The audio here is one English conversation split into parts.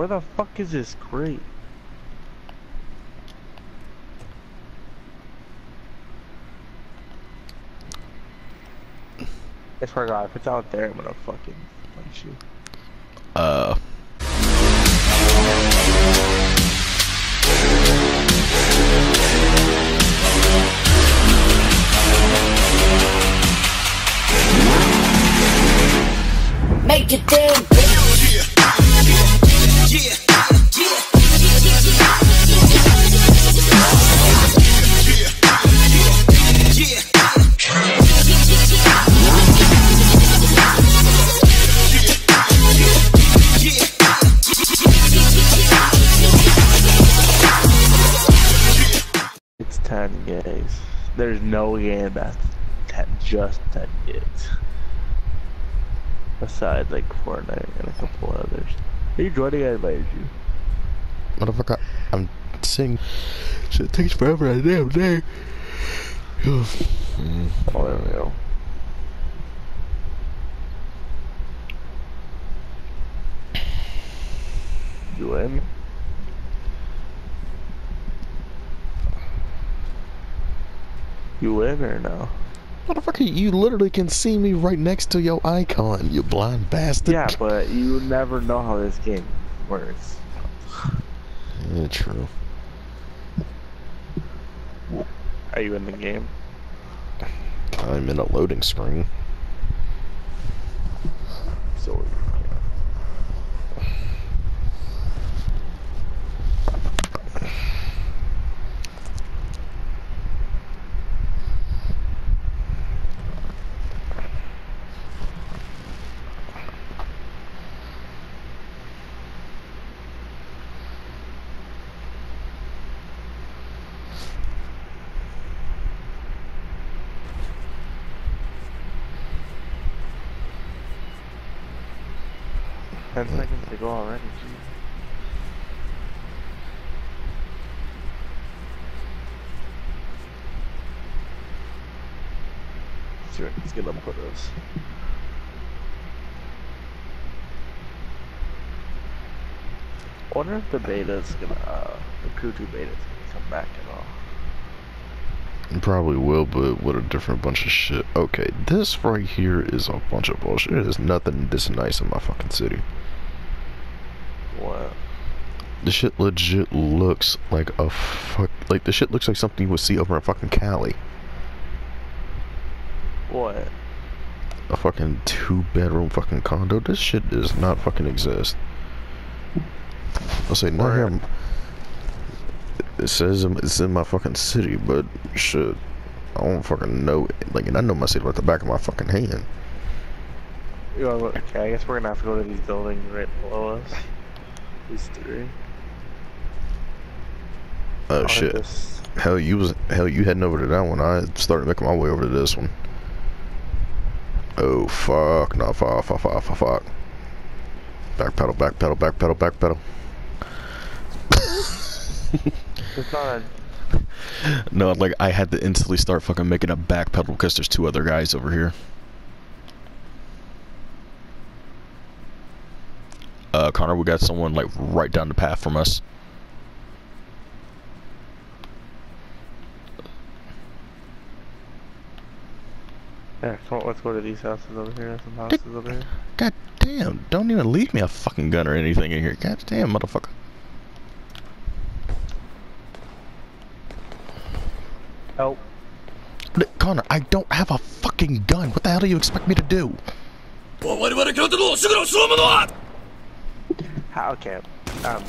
Where the fuck is this crate? I swear to God, if it's out there, I'm gonna fucking punch you. Uh. Make it damn There's no game that's 10, just 10 gigs. Besides like Fortnite and a couple others. Are you joining? I invited you. Motherfucker, I'm seeing. Shit takes forever a damn day. Oh, there we go. You in? You in or no? Motherfucker, you literally can see me right next to your icon, you blind bastard. Yeah, but you never know how this game works. Yeah, true. Are you in the game? I'm in a loading screen. So ten seconds to go already. Geez. See what he's gonna put us. I wonder if the beta's gonna, uh, the crew 2 beta's gonna come back at all. It Probably will, but with a different bunch of shit. Okay, this right here is a bunch of bullshit. There's nothing this nice in my fucking city. What? The shit legit looks like a fuck. Like the shit looks like something you would see over in fucking Cali. What? A fucking two bedroom fucking condo. This shit does not fucking exist. I'll say not here. It says it's in my fucking city, but shit, I don't fucking know. Like, and I know my city like the back of my fucking hand. You know, what, okay, I guess we're gonna have to go to these buildings right below us. These three. Oh shit. this- Hell, you was hell. You heading over to that one. I started making my way over to this one. Oh fuck! No, fuck, fuck, fuck, fuck, fuck. Back pedal, back pedal, back pedal, back pedal. It's not No, like I had to instantly start fucking making a back pedal because there's two other guys over here. Uh, Connor, we got someone like right down the path from us. Yeah, come on, let's go to these houses over here. Some houses over here. God damn! Don't even leave me a fucking gun or anything in here. God damn, motherfucker. Help. But, Connor, I don't have a fucking gun. What the hell do you expect me to do? How okay. Um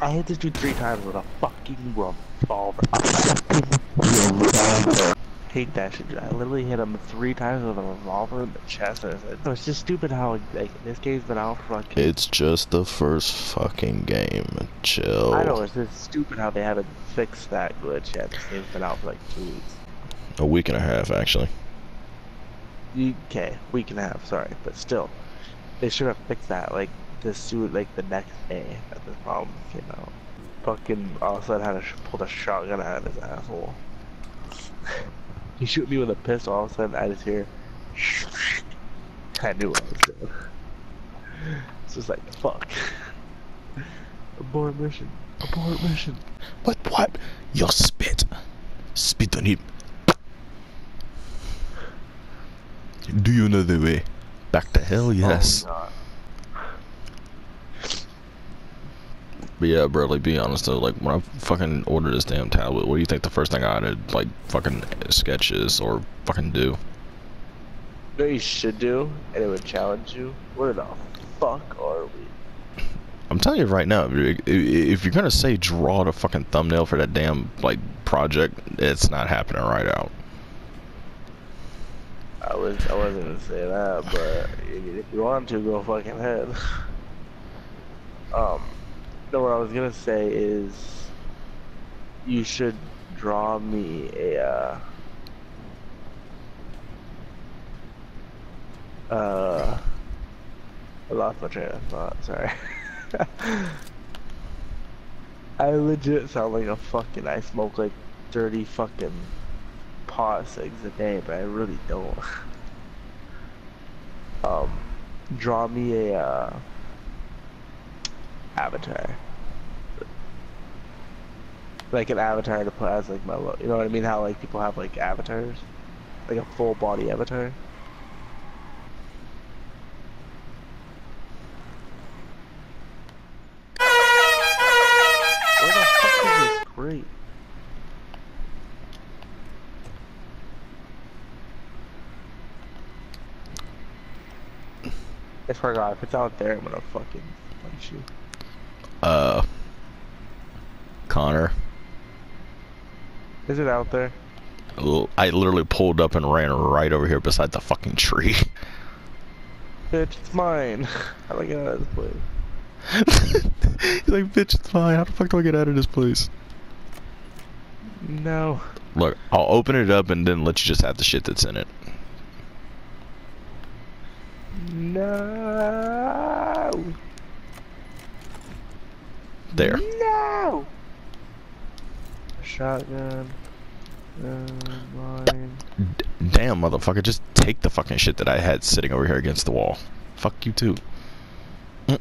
I hit this dude three times with a fucking revolver. A fucking revolver. Hate that shit. dude. I literally hit him three times with a revolver in the chest. And I said, it's just stupid how like this game's been out for like It's just the first fucking game. Chill. I know it's just stupid how they haven't fixed that glitch yet. This game's been out for like two weeks. A week and a half, actually. Okay, week and a half, sorry, but still, they should have fixed that like this suit like the next day that this problem came out. Fucking all of a sudden had a sh pulled a shotgun out of his asshole. he shoot me with a pistol. All of a sudden I just hear. I knew what I was doing. It's just like fuck. Abort mission. Abort mission. What? What? Your spit. Spit on him. Do you know the way? Back to hell, oh yes. Oh, But yeah, bro, like, be honest though, like, when I fucking ordered this damn tablet, what do you think the first thing I had to, like, fucking sketch is or fucking do? You know what you should do, and it would challenge you? Where the fuck are we? I'm telling you right now, if if you're gonna say draw the fucking thumbnail for that damn, like, project, it's not happening right out. I was I wasn't gonna say that, but if you want to, go fucking ahead. um, no, what I was gonna say is, you should draw me a uh, uh I lost my train of thought. Sorry. I legit sound like a fucking. I smoke like dirty fucking pot cigs a day, but I really don't. um, draw me a uh, avatar, like an avatar to put as like my, you know what I mean? How like people have like avatars, like a full body avatar. Crate? I forgot. If it's out there, I'm gonna fucking punch you. Uh, Connor, Is it out there? I literally pulled up and ran right over here beside the fucking tree. Bitch, it's mine. How do I get out of this place? He's like, bitch, it's fine. How the fuck do I get out of this place? No. Look, I'll open it up and then let you just have the shit that's in it. No. There. No. Shotgun. Uh, mine. D- damn, motherfucker, just take the fucking shit that I had sitting over here against the wall. Fuck you too. Mm.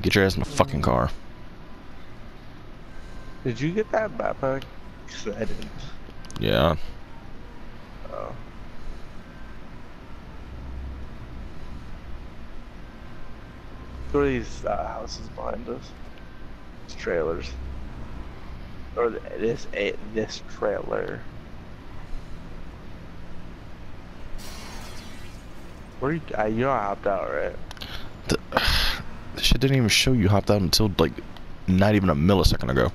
Get your ass in the fucking car. Did you get that backpack? I didn't. Yeah. Oh. What are these uh, houses behind us? It's trailers. Or this a this trailer. Where you? Uh, you know I hopped out, right? The, this shit didn't even show you hopped out until like not even a millisecond ago.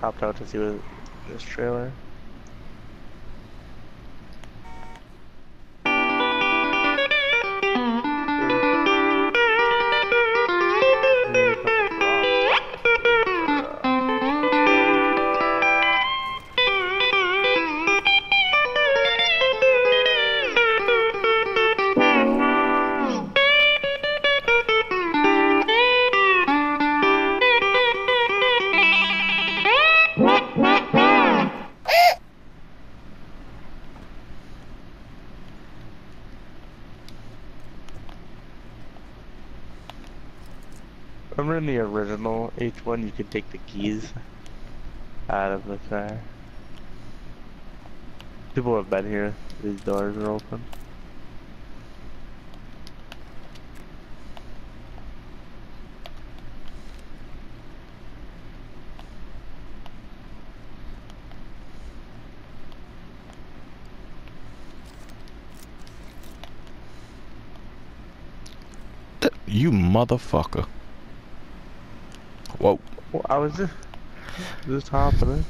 Hopped out to see what this trailer. Remember in the original H1 you could take the keys out of the car? People have been here. These doors are open. You motherfucker. I was just just hopping in.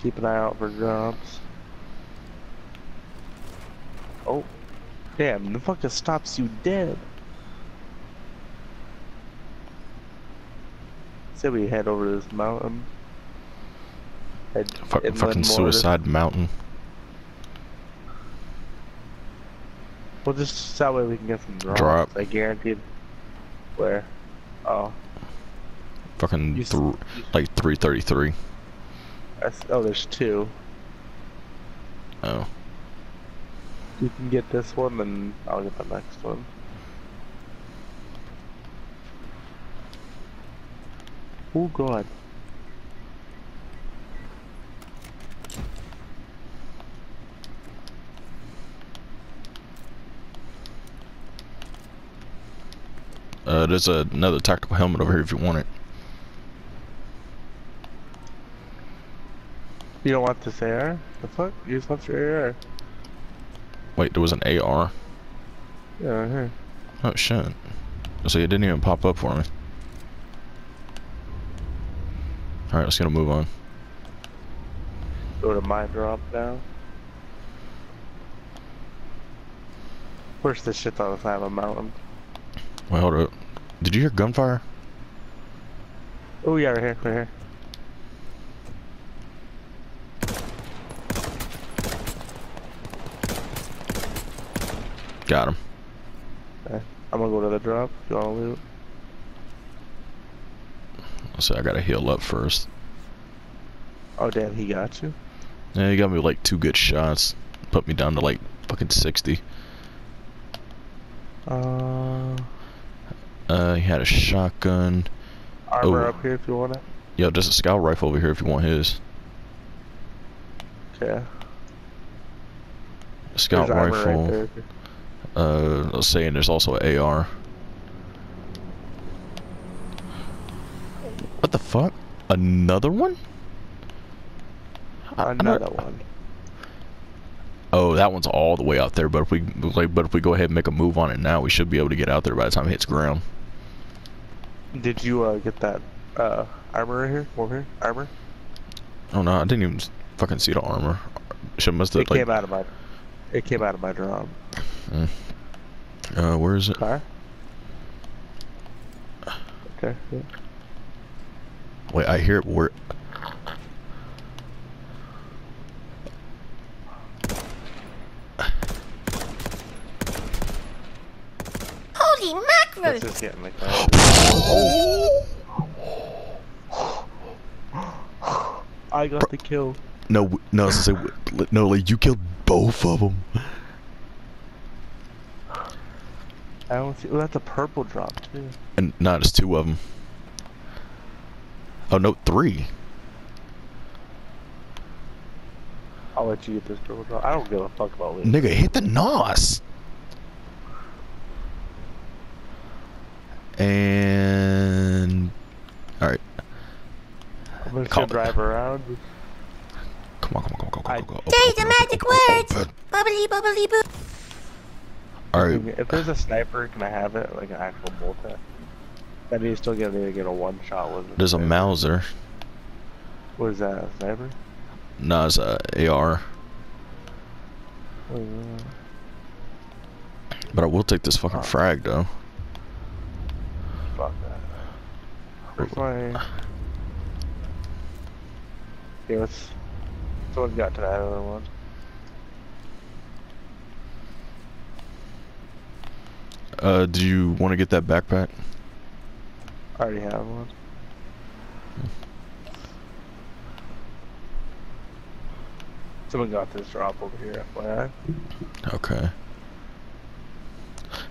Keep an eye out for drops. Oh, damn! The fucker stops you dead. Say we head over this mountain. Fuck, inland fucking suicide mountain. Well, just that way we can get some drops. Drop. I guaranteed. Where? Oh. Fucking th- like 333. That's, oh, there's two. Oh. You can get this one, and I'll get the next one. Oh god. Uh, there's a, another tactical helmet over here if you want it. You don't want this AR? The fuck? You just left your AR. Wait, there was an AR. Yeah, right here. Oh shit. So it didn't even pop up for me. Alright, let's get a move on. Go to my drop now. Where's this shit on the side of a mountain? Wait, hold up. Did you hear gunfire? Oh yeah, right here, right here. Got him. Okay. I'm gonna go to the drop. You wanna loot? See, I gotta heal up first. Oh damn, he got you. Yeah, he got me like two good shots. Put me down to like fucking 60. Uh, Uh, he had a shotgun. armor Oh. up here if you want it. Yo, there's a scout rifle over here if you want his. Okay. Scout There's rifle. Right there. Uh, let's say, and there's also an AR. What the fuck? Another one? I- I don't- Another one. Oh, that one's all the way out there. But if we like, but if we go ahead and make a move on it now, we should be able to get out there by the time it hits ground. Did you uh, get that uh, armor right here? Over here? Armor? Oh no, I didn't even fucking see the armor. Should must It like. came out of my. It came out of my drum. Uh, where is it? Car. Okay. Yeah. Wait, I hear it. Where? Holy mackerel! Let's just get in the car. I got the kill. No, w- no, say, no, like you killed both of them. I don't see. Oh, that's a purple drop too. And no, it's two of them. Oh no, three. I'll let you get this purple drop. I don't give a fuck about loot. Nigga, hit the nos. And all right, I'm just Call gonna it. Drive around. come on, come on, come on, come on, I- come on. Say the magic words! Bubbly bubbly boo! All right, If there's a sniper, can I have it? Like an actual bolt head? That means still gonna need to get a one shot with it. there's a Mauser. What is that? A sniper? No, it's a AR. What oh, is that? But I will take this fucking Oh. frag though. Fuck that. Where's my? Yeah, let's. Someone got to that other one. Uh, do you want to get that backpack? I already have one. Someone got this drop over here, FYI. Okay.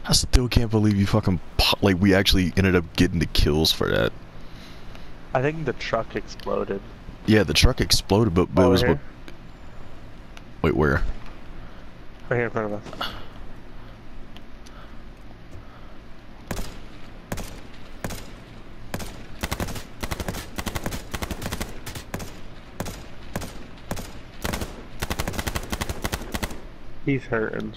I still can't believe you fucking po- like we actually ended up getting the kills for that. I think the truck exploded. Yeah, the truck exploded, but, but it oh, was here. Wait, where? Right here in front of us. He's hurting.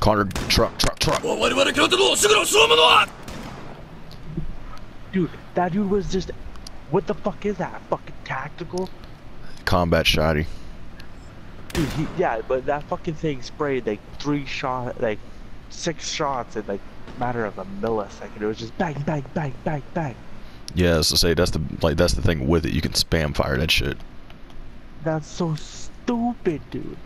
Connor, truck, truck, truck. Dude, that dude was just. What the fuck is that? Fucking tactical? Combat shoddy. Dude, he, yeah, but that fucking thing sprayed like three shot, like six shots in like matter of a millisecond. It was just bang, bang, bang, bang, bang. Yeah, so say that's the like that's the thing with it. You can spam fire that shit. That's so stupid, dude.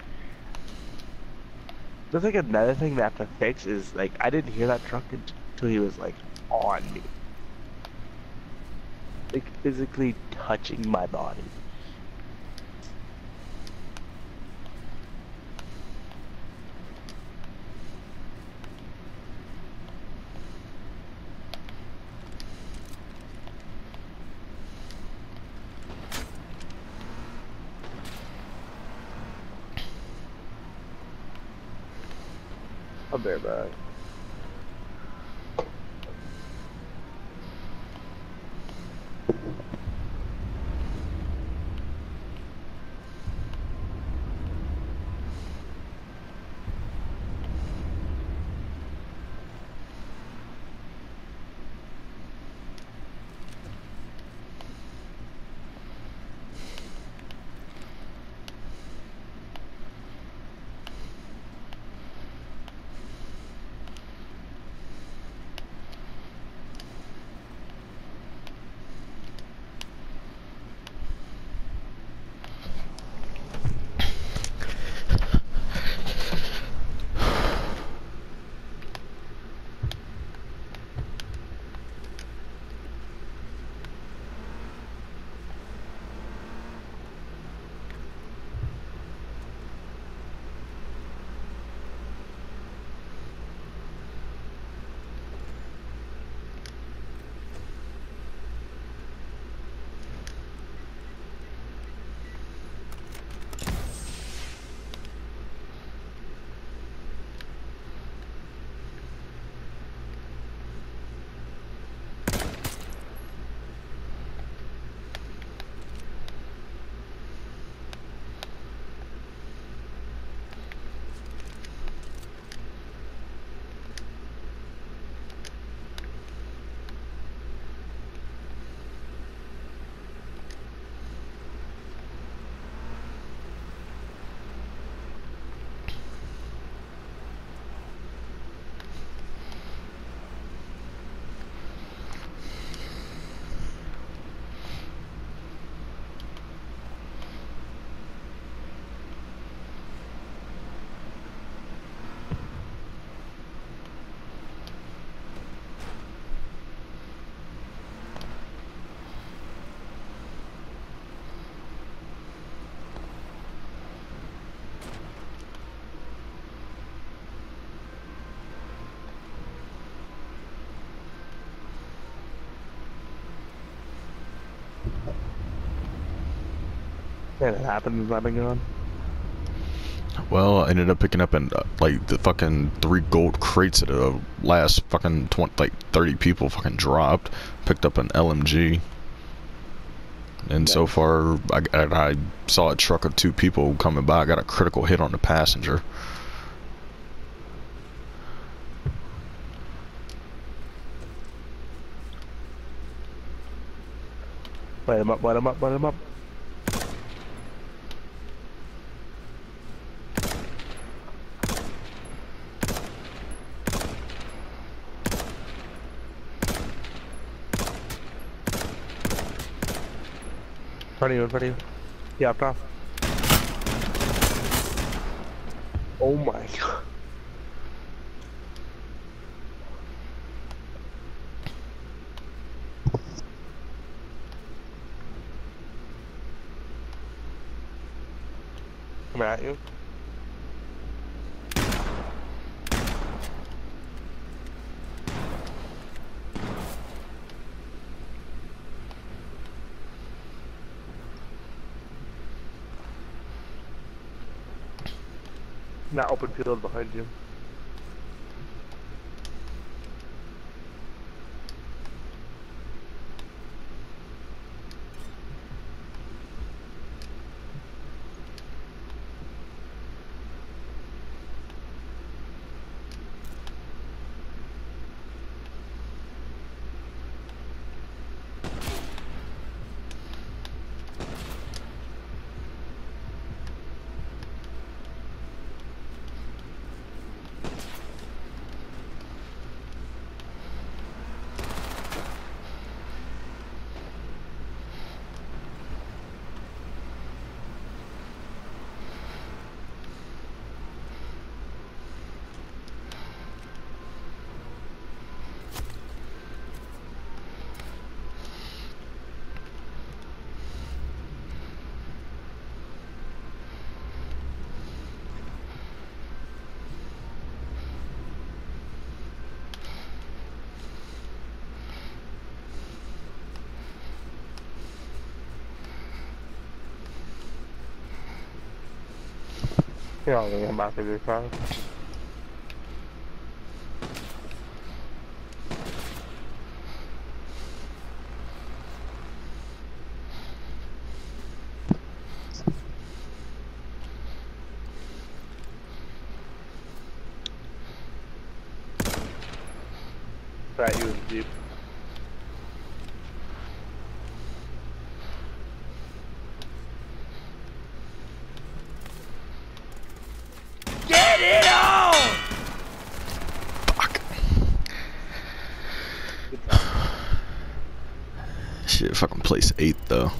There's like another thing they have to fix is like I didn't hear that truck until he was like on me. Like physically touching my body. I'll be right back. Yeah, that happened since I've been gone. Well, I ended up picking up in uh, like the fucking three gold crates that the last fucking 20, like 30 people fucking dropped. Picked up an LMG. And so far, I, I, I saw a truck of two people coming by. I got a critical hit on the passenger. Light him up, light him up, light him up. Front of you, in front of you. Yeah, up top. Oh my god. Coming at you. Not open field behind you. You're not gonna about to be fine. Right, you was deep. Get it on! Fuck. Eight though.